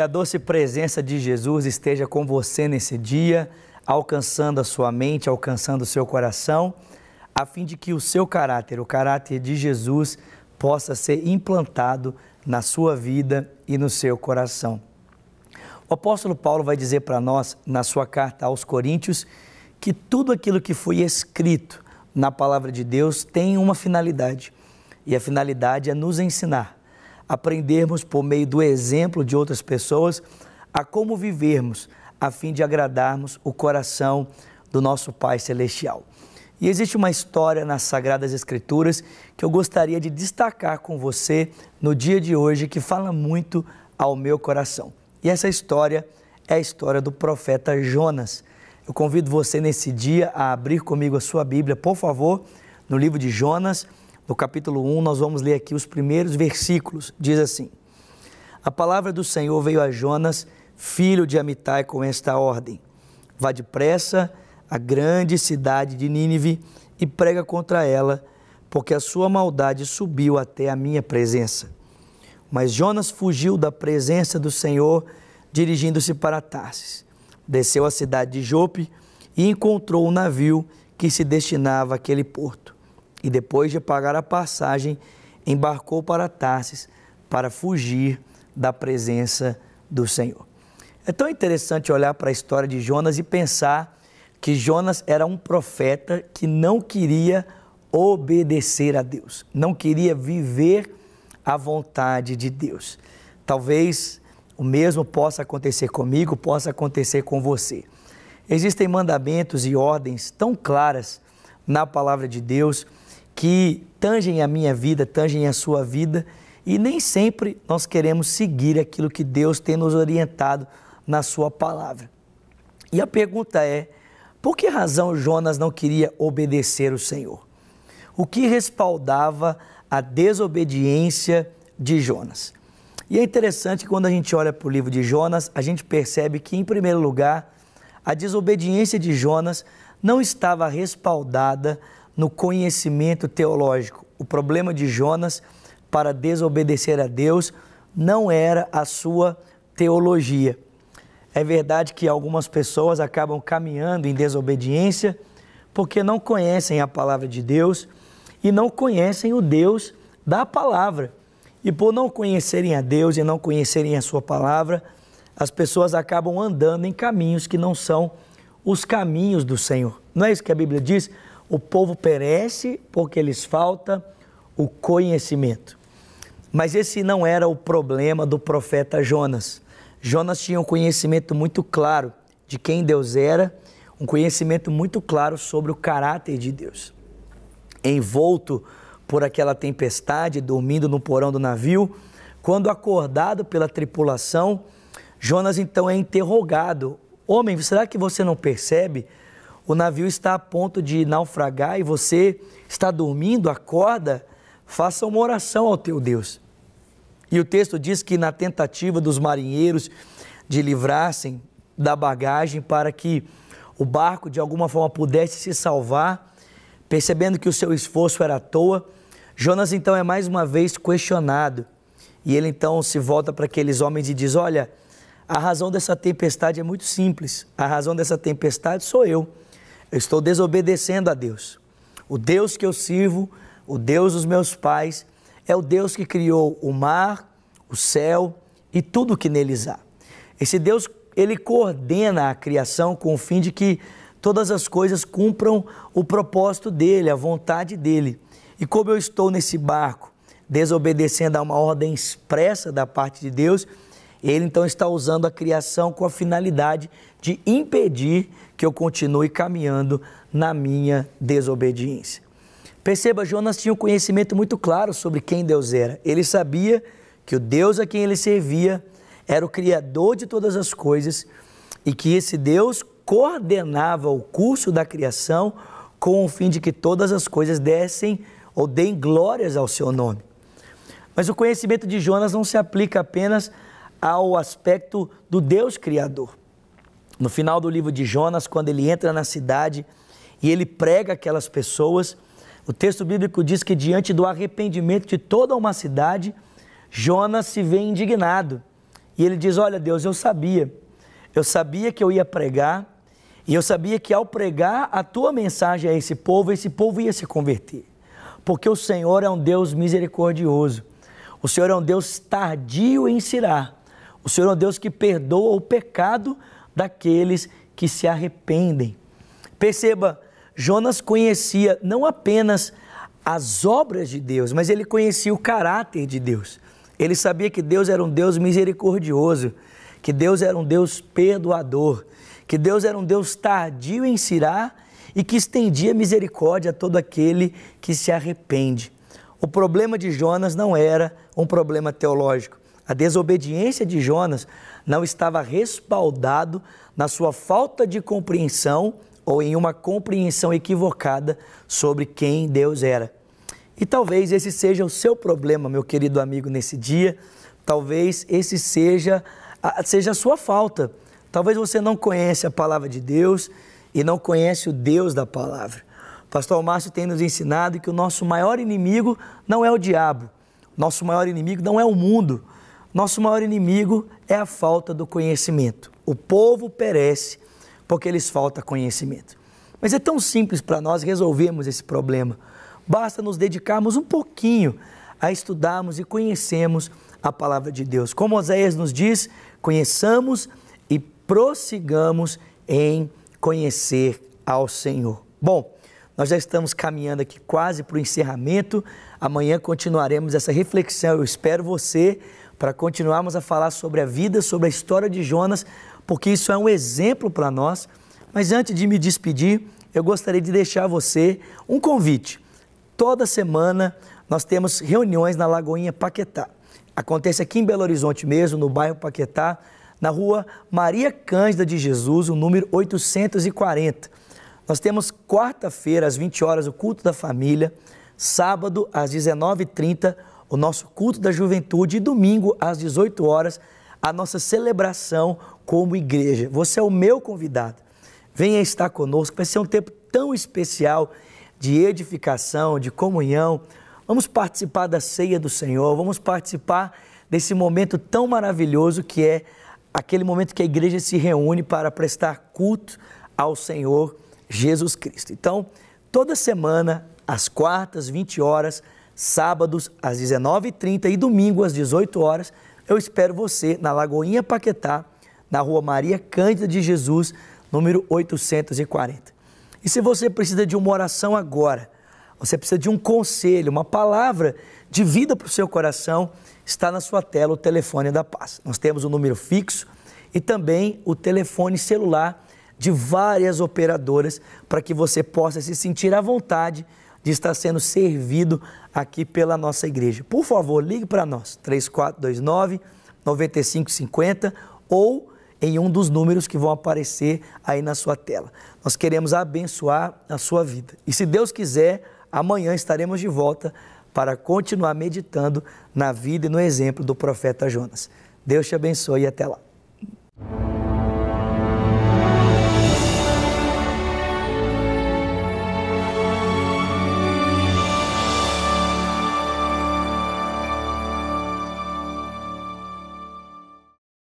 Que a doce presença de Jesus esteja com você nesse dia, alcançando a sua mente, alcançando o seu coração, a fim de que o seu caráter, o caráter de Jesus, possa ser implantado na sua vida e no seu coração. O apóstolo Paulo vai dizer para nós, na sua carta aos Coríntios, que tudo aquilo que foi escrito na palavra de Deus tem uma finalidade, e a finalidade é nos ensinar aprendermos por meio do exemplo de outras pessoas a como vivermos a fim de agradarmos o coração do nosso Pai Celestial. E existe uma história nas Sagradas Escrituras que eu gostaria de destacar com você no dia de hoje que fala muito ao meu coração. E essa história é a história do profeta Jonas. Eu convido você nesse dia a abrir comigo a sua Bíblia, por favor, no livro de Jonas no capítulo 1, nós vamos ler aqui os primeiros versículos. Diz assim: A palavra do Senhor veio a Jonas, filho de Amitai, com esta ordem: Vá depressa à grande cidade de Nínive e prega contra ela, porque a sua maldade subiu até a minha presença. Mas Jonas fugiu da presença do Senhor, dirigindo-se para Tarsis. Desceu à cidade de Jope e encontrou um navio que se destinava àquele porto e depois de pagar a passagem, embarcou para Tarsis para fugir da presença do Senhor. É tão interessante olhar para a história de Jonas e pensar que Jonas era um profeta que não queria obedecer a Deus, não queria viver a vontade de Deus. Talvez o mesmo possa acontecer comigo, possa acontecer com você. Existem mandamentos e ordens tão claras na palavra de Deus que tangem a minha vida, tangem a sua vida, e nem sempre nós queremos seguir aquilo que Deus tem nos orientado na sua palavra. E a pergunta é: por que razão Jonas não queria obedecer o Senhor? O que respaldava a desobediência de Jonas? E é interessante quando a gente olha para o livro de Jonas, a gente percebe que, em primeiro lugar, a desobediência de Jonas não estava respaldada no conhecimento teológico. O problema de Jonas para desobedecer a Deus não era a sua teologia. É verdade que algumas pessoas acabam caminhando em desobediência porque não conhecem a palavra de Deus e não conhecem o Deus da palavra. E por não conhecerem a Deus e não conhecerem a sua palavra, as pessoas acabam andando em caminhos que não são os caminhos do Senhor. Não é isso que a Bíblia diz? O povo perece porque lhes falta o conhecimento. Mas esse não era o problema do profeta Jonas. Jonas tinha um conhecimento muito claro de quem Deus era, um conhecimento muito claro sobre o caráter de Deus. Envolto por aquela tempestade, dormindo no porão do navio, quando acordado pela tripulação, Jonas então é interrogado: Homem, será que você não percebe o navio está a ponto de naufragar e você está dormindo, acorda, faça uma oração ao teu Deus. E o texto diz que na tentativa dos marinheiros de livrassem da bagagem para que o barco de alguma forma pudesse se salvar, percebendo que o seu esforço era à toa, Jonas então é mais uma vez questionado. E ele então se volta para aqueles homens e diz: Olha, a razão dessa tempestade é muito simples. A razão dessa tempestade sou eu. Eu estou desobedecendo a Deus. O Deus que eu sirvo, o Deus dos meus pais, é o Deus que criou o mar, o céu e tudo que neles há. Esse Deus, ele coordena a criação com o fim de que todas as coisas cumpram o propósito dele, a vontade dele. E como eu estou nesse barco, desobedecendo a uma ordem expressa da parte de Deus, ele então está usando a criação com a finalidade de impedir que eu continue caminhando na minha desobediência. Perceba, Jonas tinha um conhecimento muito claro sobre quem Deus era. Ele sabia que o Deus a quem ele servia era o Criador de todas as coisas e que esse Deus coordenava o curso da criação com o fim de que todas as coisas dessem ou deem glórias ao seu nome. Mas o conhecimento de Jonas não se aplica apenas ao aspecto do Deus Criador. No final do livro de Jonas, quando ele entra na cidade e ele prega aquelas pessoas, o texto bíblico diz que diante do arrependimento de toda uma cidade, Jonas se vê indignado E ele diz: Olha, Deus, eu sabia, eu sabia que eu ia pregar, e eu sabia que ao pregar a tua mensagem a esse povo, esse povo ia se converter. Porque o Senhor é um Deus misericordioso. O Senhor é um Deus tardio em ensinar. O Senhor é um Deus que perdoa o pecado daqueles que se arrependem. Perceba, Jonas conhecia não apenas as obras de Deus, mas ele conhecia o caráter de Deus. Ele sabia que Deus era um Deus misericordioso, que Deus era um Deus perdoador, que Deus era um Deus tardio em ensinar e que estendia misericórdia a todo aquele que se arrepende. O problema de Jonas não era um problema teológico. A desobediência de Jonas não estava respaldado na sua falta de compreensão ou em uma compreensão equivocada sobre quem Deus era. E talvez esse seja o seu problema, meu querido amigo, nesse dia. Talvez esse seja a, seja a sua falta. Talvez você não conhece a palavra de Deus e não conhece o Deus da palavra. Pastor Márcio tem nos ensinado que o nosso maior inimigo não é o diabo, nosso maior inimigo não é o mundo, nosso maior inimigo é a falta do conhecimento. O povo perece porque lhes falta conhecimento. Mas é tão simples para nós resolvermos esse problema. Basta nos dedicarmos um pouquinho a estudarmos e conhecermos a palavra de Deus. Como Oséias nos diz, conheçamos e prossigamos em conhecer ao Senhor. Bom, nós já estamos caminhando aqui quase para o encerramento. Amanhã continuaremos essa reflexão. Eu espero você para continuarmos a falar sobre a vida, sobre a história de Jonas, porque isso é um exemplo para nós. Mas antes de me despedir, eu gostaria de deixar você um convite. Toda semana nós temos reuniões na Lagoinha Paquetá. Acontece aqui em Belo Horizonte mesmo, no bairro Paquetá, na rua Maria Cândida de Jesus, o número 840. Nós temos quarta-feira, às 20 horas, o culto da família, sábado, às 19h30, o nosso culto da juventude e domingo, às 18 horas, a nossa celebração como igreja. Você é o meu convidado. Venha estar conosco, vai ser um tempo tão especial de edificação, de comunhão. Vamos participar da ceia do Senhor, vamos participar desse momento tão maravilhoso que é aquele momento que a igreja se reúne para prestar culto ao Senhor Jesus Cristo. Então, toda semana, às quartas, 20 horas, sábados, às 19h30 e domingo, às 18 horas, eu espero você na Lagoinha Paquetá, na rua Maria Cândida de Jesus, número 840. E se você precisa de uma oração agora, você precisa de um conselho, uma palavra de vida para o seu coração, está na sua tela o telefone da paz. Nós temos o um número fixo e também o telefone celular de várias operadoras para que você possa se sentir à vontade de estar sendo servido aqui pela nossa igreja. Por favor, ligue para nós, 3429 9550 ou em um dos números que vão aparecer aí na sua tela. Nós queremos abençoar a sua vida. E se Deus quiser, amanhã estaremos de volta para continuar meditando na vida e no exemplo do profeta Jonas. Deus te abençoe e até lá.